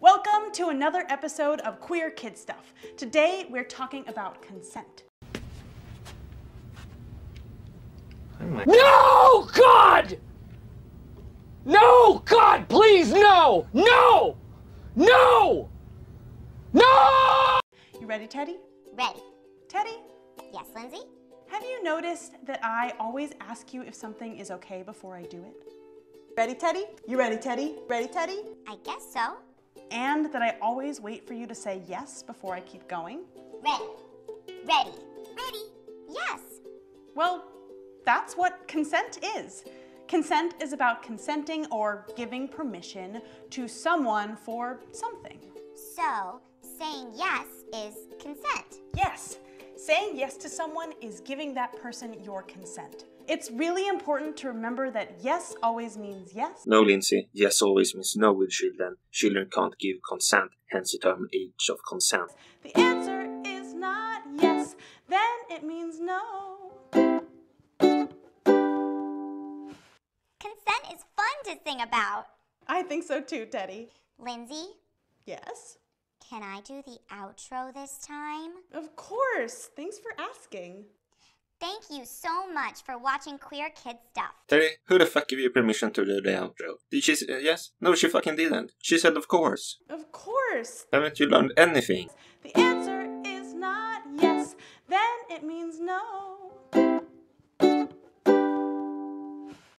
Welcome to another episode of Queer Kid Stuff. Today we're talking about consent. No, God! No, God, please, no! No! No! No! You ready, Teddy? Ready. Teddy, Yes, Lindsay? have you noticed that I always ask you if something is okay before I do it? Ready, Teddy? You ready, Teddy? Ready, Teddy? I guess so. And that I always wait for you to say yes before I keep going? Ready. Ready. Ready. Yes. Well, that's what consent is. Consent is about consenting or giving permission to someone for something. So, saying yes is consent. Yes, saying yes to someone is giving that person your consent. It's really important to remember that yes always means yes. No, Lindsay. Yes always means no with children. Children can't give consent, hence the term age of consent. The answer is not yes, then it means no. Consent is fun to sing about. I think so too, Teddy. Lindsay, Yes? Can I do the outro this time? Of course. Thanks for asking. Thank you so much for watching Queer Kid Stuff. Terry, who the fuck gave you permission to do the outro? Did she say uh, yes? No, she fucking didn't. She said of course. Of course. Haven't you learned anything? The answer